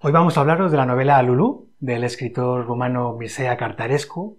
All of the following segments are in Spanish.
Hoy vamos a hablaros de la novela Lulú, del escritor rumano Mircea Cartarescu.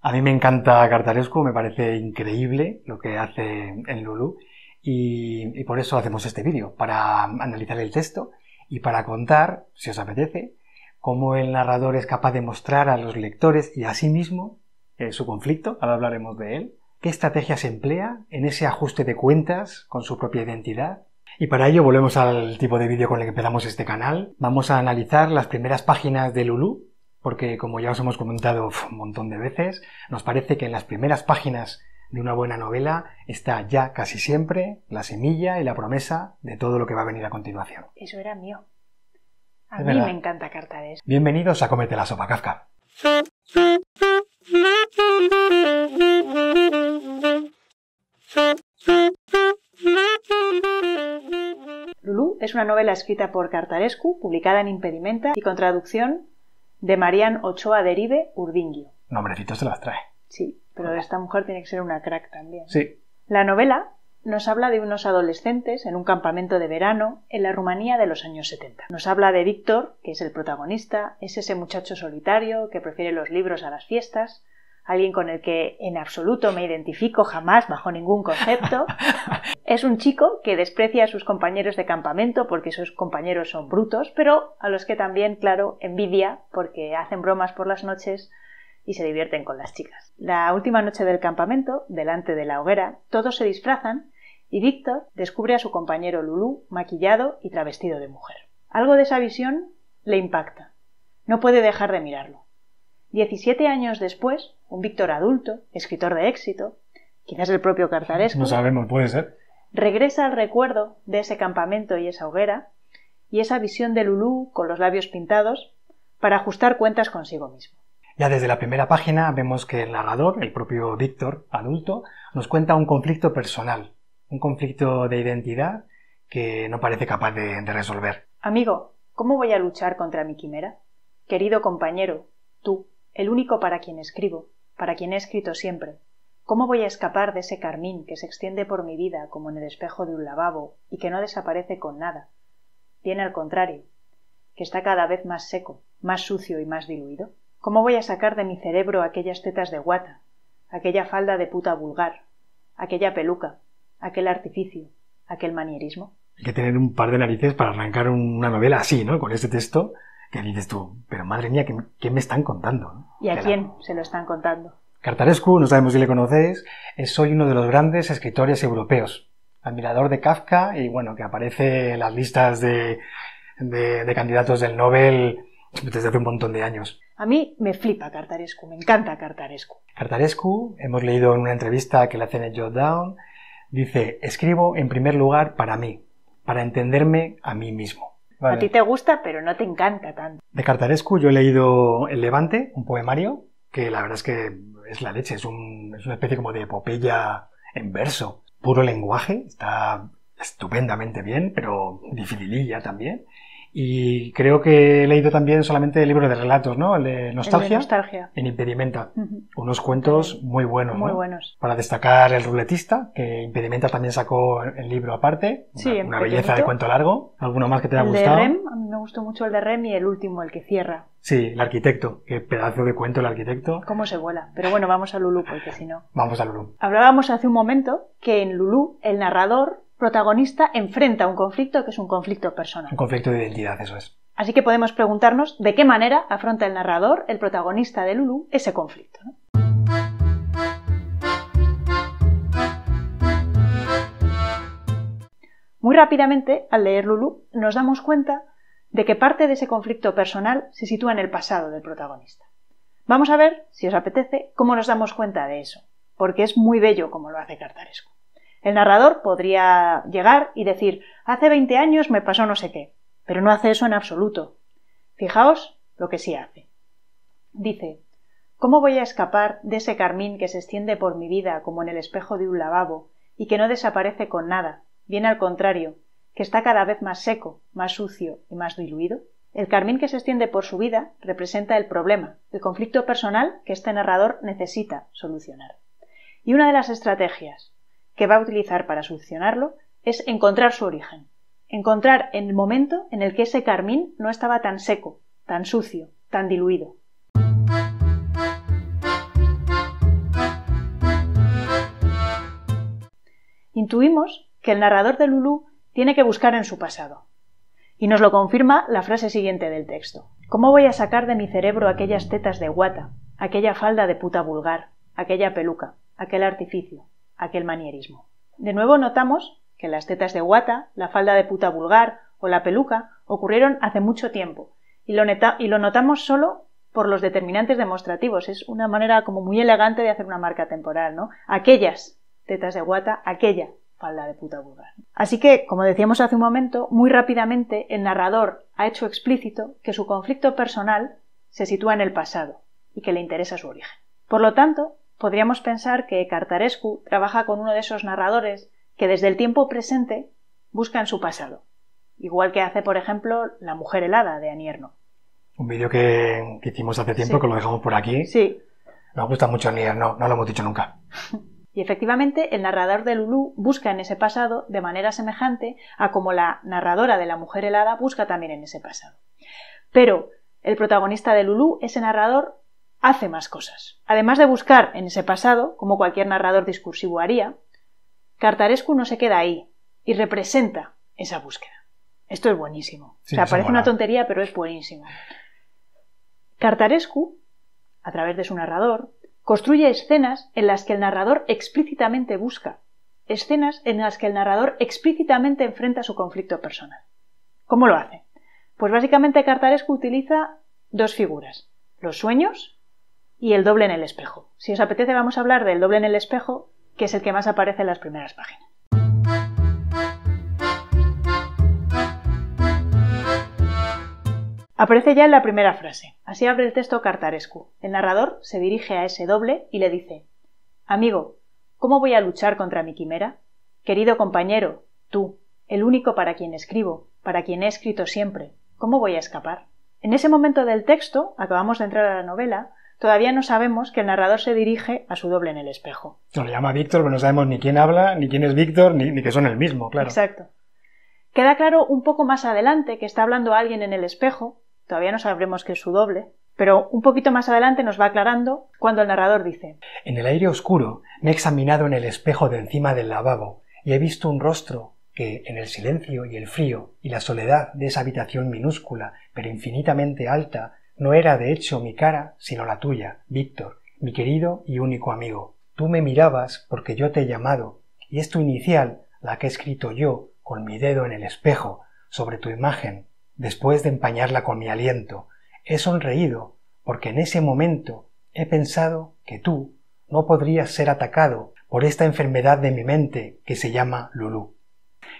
A mí me encanta Cartarescu, me parece increíble lo que hace en Lulú y, por eso hacemos este vídeo, para analizar el texto y para contar, si os apetece, cómo el narrador es capaz de mostrar a los lectores y a sí mismo eh, su conflicto, ahora hablaremos de él, qué estrategias emplea en ese ajuste de cuentas con su propia identidad. Y para ello volvemos al tipo de vídeo con el que empezamos este canal. Vamos a analizar las primeras páginas de Lulu, porque como ya os hemos comentado un montón de veces, nos parece que en las primeras páginas de una buena novela está ya casi siempre la semilla y la promesa de todo lo que va a venir a continuación. Eso era mío. A mí me encanta Cartares. Bienvenidos a Comete la Sopa Kafka. Es una novela escrita por Cartarescu, publicada en Impedimenta y con traducción de Marian Ochoa Derive Urdingio. Nombrecitos se las trae. Sí, pero esta mujer tiene que ser una crack también. Sí. La novela nos habla de unos adolescentes en un campamento de verano en la Rumanía de los años 70. Nos habla de Víctor, que es el protagonista, es ese muchacho solitario que prefiere los libros a las fiestas, alguien con el que en absoluto me identifico jamás bajo ningún concepto. Es un chico que desprecia a sus compañeros de campamento porque sus compañeros son brutos, pero a los que también, claro, envidia porque hacen bromas por las noches y se divierten con las chicas. La última noche del campamento, delante de la hoguera, todos se disfrazan y Víctor descubre a su compañero Lulú maquillado y travestido de mujer. Algo de esa visión le impacta. No puede dejar de mirarlo. Diecisiete años después, un Víctor adulto, escritor de éxito, quizás el propio Cartarescu, no sabemos, puede ser, regresa al recuerdo de ese campamento y esa hoguera y esa visión de Lulú con los labios pintados para ajustar cuentas consigo mismo. Ya desde la primera página vemos que el narrador, el propio Víctor, adulto, nos cuenta un conflicto personal, un conflicto de identidad que no parece capaz de, resolver. Amigo, ¿cómo voy a luchar contra mi quimera? Querido compañero, tú, el único para quien escribo, para quien he escrito siempre, ¿cómo voy a escapar de ese carmín que se extiende por mi vida como en el espejo de un lavabo y que no desaparece con nada? Bien al contrario, que está cada vez más seco, más sucio y más diluido. ¿Cómo voy a sacar de mi cerebro aquellas tetas de guata, aquella falda de puta vulgar, aquella peluca, aquel artificio, aquel manierismo? Hay que tener un par de narices para arrancar una novela así, ¿no? Con ese texto que dices tú, pero madre mía, ¿qué, me están contando? ¿Y a quién se lo están contando? Cartarescu, no sabemos si le conocéis, es hoy uno de los grandes escritores europeos, admirador de Kafka y bueno, que aparece en las listas de, de candidatos del Nobel desde hace un montón de años. A mí me flipa Cartarescu, me encanta Cartarescu. Cartarescu, hemos leído en una entrevista que le hacen en Jotdown, dice, escribo en primer lugar para mí, para entenderme a mí mismo. A ti te gusta, pero no te encanta tanto. De Cartarescu yo he leído El Levante, un poemario, que la verdad es que es la leche, es, un, es una especie como de epopeya en verso. Puro lenguaje, está estupendamente bien, pero dificililla también. Y creo que he leído también solamente el libro de relatos, ¿no? El de Nostalgia. nostalgia. En Impedimenta. Unos cuentos muy buenos. Muy buenos. Para destacar El Ruletista, que Impedimenta también sacó el libro aparte. Sí, una, belleza de cuento largo. ¿Alguno más que te haya gustado? El de Rem, a mí me gustó mucho el de Rem y el último, el que cierra. Sí, el arquitecto. Qué pedazo de cuento el arquitecto. Cómo se vuela. Pero bueno, vamos a Lulú, porque si no. Vamos a Lulú. Hablábamos hace un momento que en Lulú el narrador protagonista enfrenta un conflicto que es un conflicto personal. Un conflicto de identidad, eso es. Así que podemos preguntarnos de qué manera afronta el narrador, el protagonista de Lulu, ese conflicto. Muy rápidamente, al leer Lulu, nos damos cuenta de que parte de ese conflicto personal se sitúa en el pasado del protagonista. Vamos a ver, si os apetece, cómo nos damos cuenta de eso, porque es muy bello como lo hace Cartaresco. El narrador podría llegar y decir hace 20 años me pasó no sé qué, pero no hace eso en absoluto. Fijaos lo que sí hace. Dice ¿Cómo voy a escapar de ese carmín que se extiende por mi vida como en el espejo de un lavabo y que no desaparece con nada, bien al contrario, que está cada vez más seco, más sucio y más diluido? El carmín que se extiende por su vida representa el problema, el conflicto personal que este narrador necesita solucionar. Y una de las estrategias que va a utilizar para solucionarlo es encontrar su origen, encontrar el momento en el que ese carmín no estaba tan seco, tan sucio, tan diluido. Intuimos que el narrador de Lulú tiene que buscar en su pasado. Y nos lo confirma la frase siguiente del texto. ¿Cómo voy a sacar de mi cerebro aquellas tetas de guata, aquella falda de puta vulgar, aquella peluca, aquel artificio, aquel manierismo? De nuevo notamos que las tetas de guata, la falda de puta vulgar o la peluca ocurrieron hace mucho tiempo y lo, y lo notamos solo por los determinantes demostrativos. Es una manera como muy elegante de hacer una marca temporal, ¿no? Aquellas tetas de guata, aquella falda de puta vulgar. Así que, como decíamos hace un momento, muy rápidamente el narrador ha hecho explícito que su conflicto personal se sitúa en el pasado y que le interesa su origen. Por lo tanto, podríamos pensar que Cartarescu trabaja con uno de esos narradores que desde el tiempo presente buscan su pasado, igual que hace, por ejemplo, La mujer helada de Anierno. Un vídeo que, hicimos hace tiempo, que lo dejamos por aquí. Sí. Nos gusta mucho Anierno, no lo hemos dicho nunca. Y efectivamente, el narrador de Lulú busca en ese pasado de manera semejante a como la narradora de La mujer helada busca también en ese pasado. Pero el protagonista de Lulú, ese narrador, hace más cosas. Además de buscar en ese pasado, como cualquier narrador discursivo haría, Cartarescu no se queda ahí y representa esa búsqueda. Esto es buenísimo. o sea, parece una tontería, pero es buenísimo. Cartarescu, a través de su narrador, Construye escenas en las que el narrador explícitamente busca, escenas en las que el narrador explícitamente enfrenta su conflicto personal. ¿Cómo lo hace? Pues básicamente Cartarescu utiliza dos figuras, los sueños y el doble en el espejo. Si os apetece vamos a hablar del doble en el espejo, que es el que más aparece en las primeras páginas. Aparece ya en la primera frase. Así abre el texto Cartarescu. El narrador se dirige a ese doble y le dice Amigo, ¿cómo voy a luchar contra mi quimera? Querido compañero, tú, el único para quien escribo, para quien he escrito siempre, ¿cómo voy a escapar? En ese momento del texto, acabamos de entrar a la novela, todavía no sabemos que el narrador se dirige a su doble en el espejo. Se lo llama Víctor, pero no sabemos ni quién habla, ni quién es Víctor, ni, ni que son el mismo, claro. Exacto. Queda claro un poco más adelante que está hablando alguien en el espejo, Todavía no sabremos qué es su doble, pero un poquito más adelante nos va aclarando cuando el narrador dice En el aire oscuro me he examinado en el espejo de encima del lavabo y he visto un rostro que, en el silencio y el frío y la soledad de esa habitación minúscula pero infinitamente alta, no era de hecho mi cara, sino la tuya, Víctor, mi querido y único amigo. Tú me mirabas porque yo te he llamado, y es tu inicial la que he escrito yo con mi dedo en el espejo sobre tu imagen después de empañarla con mi aliento, he sonreído porque en ese momento he pensado que tú no podrías ser atacado por esta enfermedad de mi mente que se llama Lulú.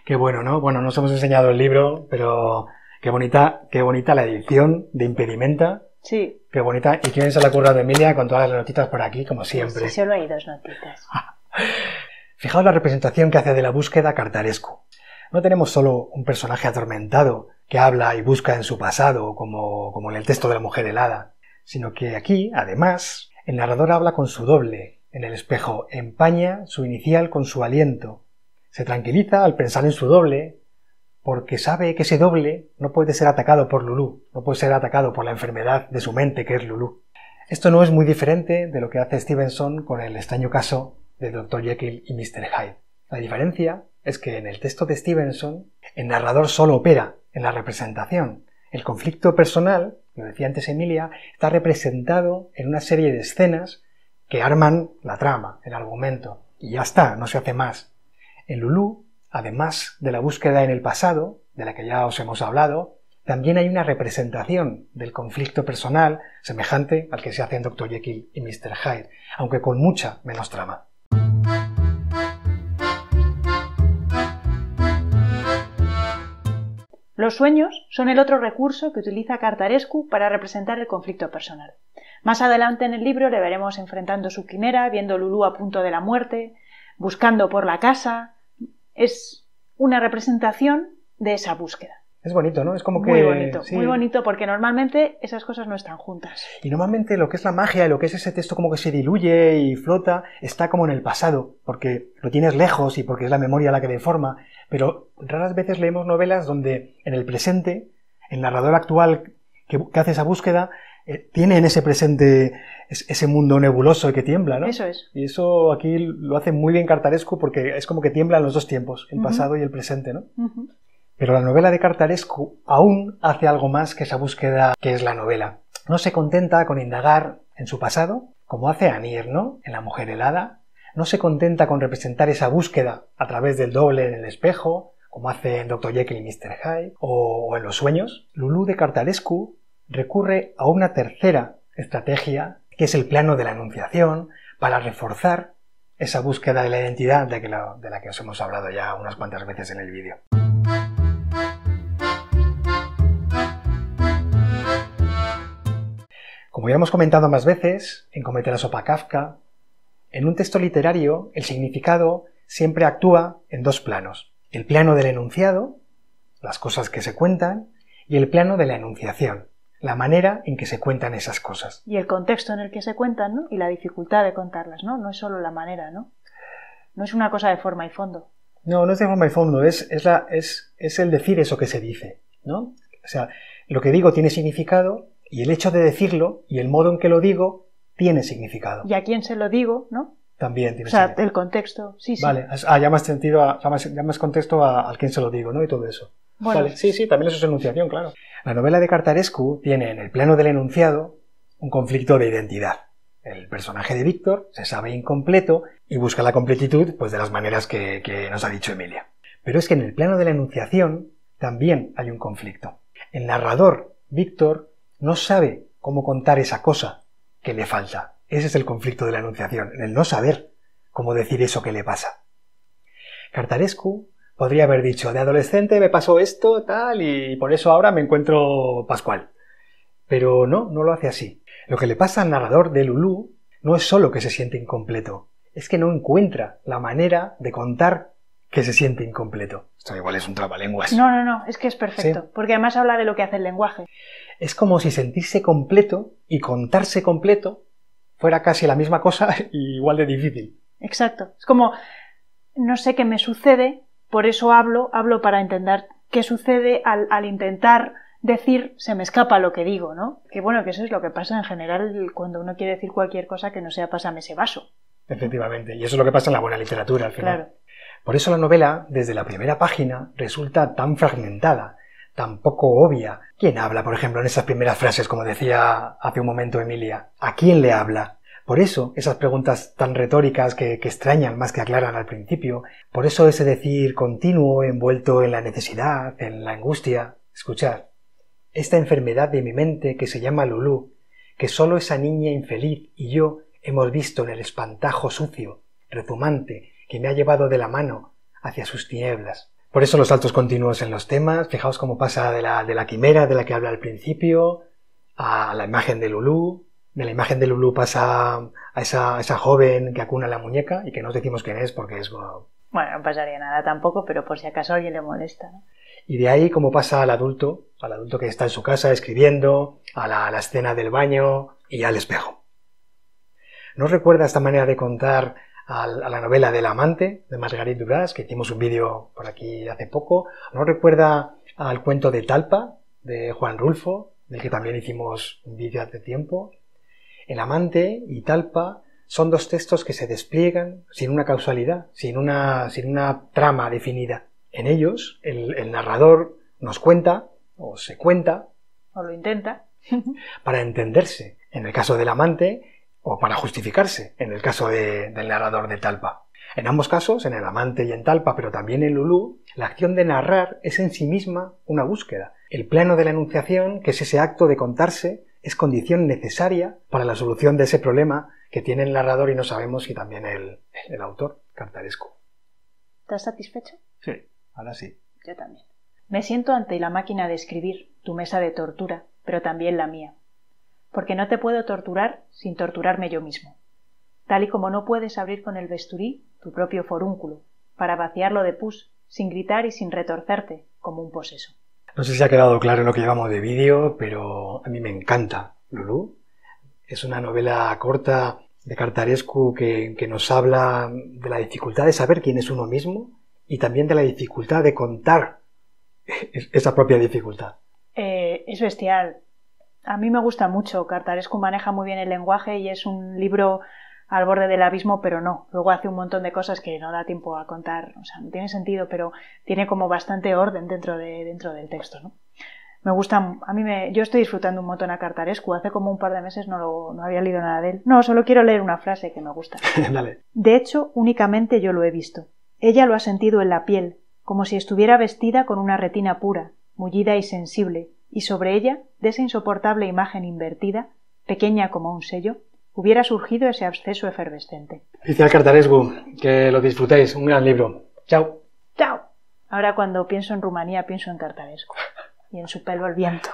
Qué bueno, ¿no? Bueno, nos hemos enseñado el libro, pero qué bonita, qué bonita la edición de Impedimenta. Sí. Qué bonita. ¿Y quién se la curra de Emilia con todas las notitas por aquí, como siempre? Sí, solo hay dos notitas. Fijaos la representación que hace de la búsqueda Cartaresco. No tenemos solo un personaje atormentado, que habla y busca en su pasado, como, como en el texto de la mujer helada, sino que aquí, además, el narrador habla con su doble, en el espejo, empaña su inicial con su aliento, se tranquiliza al pensar en su doble, porque sabe que ese doble no puede ser atacado por Lulú, no puede ser atacado por la enfermedad de su mente que es Lulú. Esto no es muy diferente de lo que hace Stevenson con el extraño caso de Dr. Jekyll y Mr. Hyde. La diferencia es que en el texto de Stevenson el narrador solo opera en la representación. El conflicto personal, lo decía antes Emilia, está representado en una serie de escenas que arman la trama, el argumento, y ya está, no se hace más. En Lulú, además de la búsqueda en el pasado, de la que ya os hemos hablado, también hay una representación del conflicto personal semejante al que se hace en Dr. Jekyll y Mr. Hyde, aunque con mucha menos trama. Los sueños son el otro recurso que utiliza Cartarescu para representar el conflicto personal. Más adelante en el libro le veremos enfrentando su quimera, viendo Lulú a punto de la muerte, buscando por la casa. Es una representación de esa búsqueda. Es bonito, ¿no? Es como que... Muy bonito, sí. muy bonito, porque normalmente esas cosas no están juntas. Y normalmente lo que es la magia, lo que es ese texto como que se diluye y flota, está como en el pasado, porque lo tienes lejos y porque es la memoria la que deforma, pero raras veces leemos novelas donde en el presente, el narrador actual que, que hace esa búsqueda, tiene en ese presente es- ese mundo nebuloso que tiembla, ¿no? Eso es. Y eso aquí lo hace muy bien Cartarescu porque es como que tiemblan los dos tiempos, el pasado y el presente, ¿no? Pero la novela de Cartarescu aún hace algo más que esa búsqueda que es la novela. No se contenta con indagar en su pasado, como hace Anir, ¿no? En La mujer helada. No se contenta con representar esa búsqueda a través del doble en el espejo, como hace en Dr. Jekyll y Mr. Hyde, o, en Los sueños. Lulú de Cartarescu recurre a una tercera estrategia, que es el plano de la enunciación, para reforzar esa búsqueda de la identidad de, la- que os hemos hablado ya unas cuantas veces en el vídeo. Como ya hemos comentado más veces, en Comete la sopa Kafka, en un texto literario el significado siempre actúa en dos planos. El plano del enunciado, las cosas que se cuentan, y el plano de la enunciación, la manera en que se cuentan esas cosas. Y el contexto en el que se cuentan, ¿no? Y la dificultad de contarlas, ¿no? No es solo la manera, ¿no? No es una cosa de forma y fondo. No, no es de forma y fondo, es, es, la, es, es el decir eso que se dice, ¿no? O sea, lo que digo tiene significado y el hecho de decirlo y el modo en que lo digo tiene significado. Y a quién se lo digo, ¿no? También O tiene sea, significado. el contexto, sí, sí. Vale, ah, ya más sentido, a- ya más, ya más contexto a, al quién se lo digo, ¿no? Y todo eso. Bueno, Vale, sí, sí, también eso es enunciación, claro. La novela de Cartarescu tiene en el plano del enunciado un conflicto de identidad. El personaje de Víctor se sabe incompleto y busca la completitud pues, de las maneras que, que nos ha dicho Emilia. Pero es que en el plano de la enunciación también hay un conflicto. El narrador, Víctor, no sabe cómo contar esa cosa que le falta. Ese es el conflicto de la enunciación, en el no saber cómo decir eso que le pasa. Cartarescu podría haber dicho, de adolescente me pasó esto, tal, y por eso ahora me encuentro Pascual. Pero no, no lo hace así. Lo que le pasa al narrador de Lulú no es solo que se siente incompleto, es que no encuentra la manera de contar que se siente incompleto. Esto igual es un trabalenguas. No, no, no, es que es perfecto. Sí. Porque además habla de lo que hace el lenguaje. Es como si sentirse completo y contarse completo fuera casi la misma cosa y igual de difícil. Exacto. Es como, no sé qué me sucede, por eso hablo, hablo para entender qué sucede al, al intentar decir, se me escapa lo que digo, ¿no? Que bueno, que eso es lo que pasa en general cuando uno quiere decir cualquier cosa que no sea pásame ese vaso. Efectivamente. Y eso es lo que pasa en la buena literatura al final. Claro. Por eso la novela, desde la primera página, resulta tan fragmentada, tan poco obvia. ¿Quién habla, por ejemplo, en esas primeras frases, como decía hace un momento Emilia? ¿A quién le habla? Por eso, esas preguntas tan retóricas que, que extrañan más que aclaran al principio, por eso ese decir continuo envuelto en la necesidad, en la angustia. Escuchad, esta enfermedad de mi mente que se llama Lulú, que solo esa niña infeliz y yo hemos visto en el espantajo sucio, retumante, que me ha llevado de la mano hacia sus tinieblas. Por eso los saltos continuos en los temas, fijaos cómo pasa de la, de la quimera de la que habla al principio, a la imagen de Lulú, de la imagen de Lulú pasa a esa, a esa joven que acuna la muñeca y que no os decimos quién es porque es bueno, Bueno, no pasaría nada tampoco, pero por si acaso a alguien le molesta, ¿no? Y de ahí cómo pasa al adulto, al adulto que está en su casa escribiendo, a la, a la escena del baño y al espejo. ¿No os recuerda esta manera de contar a la novela del amante de Marguerite Duras, que hicimos un vídeo por aquí hace poco? ¿No os recuerda al cuento de Talpa de Juan Rulfo, del que también hicimos un vídeo hace tiempo? El amante y Talpa son dos textos que se despliegan sin una causalidad, sin una, sin una trama definida. En ellos, el, el narrador nos cuenta, o se cuenta, O lo intenta. para entenderse, en el caso del amante, o para justificarse, en el caso de- del narrador de Talpa. En ambos casos, en el amante y en Talpa, pero también en Lulú, la acción de narrar es en sí misma una búsqueda. El plano de la enunciación, que es ese acto de contarse, es condición necesaria para la solución de ese problema que tiene el narrador y no sabemos si también el, el autor, Cartarescu. ¿Estás satisfecho? Sí, ahora sí. Yo también. Me siento ante la máquina de escribir, tu mesa de tortura, pero también la mía. Porque no te puedo torturar sin torturarme yo mismo. Tal y como no puedes abrir con el vesturí tu propio forúnculo, para vaciarlo de pus, sin gritar y sin retorcerte, como un poseso. No sé si ha quedado claro en lo que llevamos de vídeo, pero a mí me encanta Lulú. Es una novela corta de Cartarescu que, que nos habla de la dificultad de saber quién es uno mismo y también de la dificultad de contar esa propia dificultad. Eh, es bestial. A mí me gusta mucho. Cartarescu maneja muy bien el lenguaje y es un libro al borde del abismo, pero no. Luego hace un montón de cosas que no da tiempo a contar. O sea, no tiene sentido, pero tiene como bastante orden dentro, de, dentro del texto, ¿no? Me gusta, a mí me, yo estoy disfrutando un montón a Cartarescu. Hace como un par de meses no, lo, no había leído nada de él. No, solo quiero leer una frase que me gusta. Dale. De hecho, únicamente yo lo he visto. Ella lo ha sentido en la piel, como si estuviera vestida con una retina pura, mullida y sensible, y sobre ella, de esa insoportable imagen invertida, pequeña como un sello, hubiera surgido ese absceso efervescente. Oficial Cartarescu, que lo disfrutéis, un gran libro. Chao. ¡Chao! Ahora cuando pienso en Rumanía pienso en Cartarescu y en su pelo al viento.